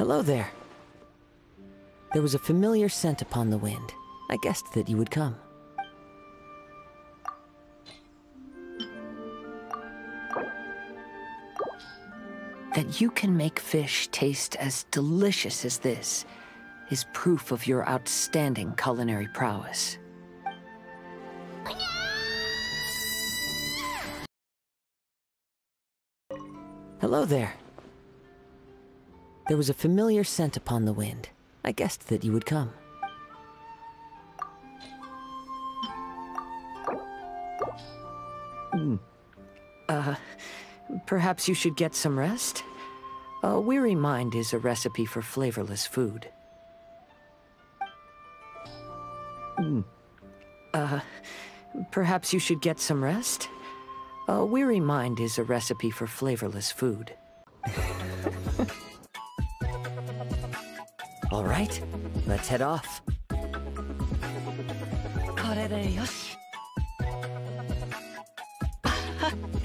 Hello there. There was a familiar scent upon the wind. I guessed that you would come. That you can make fish taste as delicious as this is proof of your outstanding culinary prowess. Hello there. There was a familiar scent upon the wind. I guessed that you would come. Uh, perhaps you should get some rest? A weary mind is a recipe for flavorless food. Uh, perhaps you should get some rest? A weary mind is a recipe for flavorless food. All right, let's head off. これでよし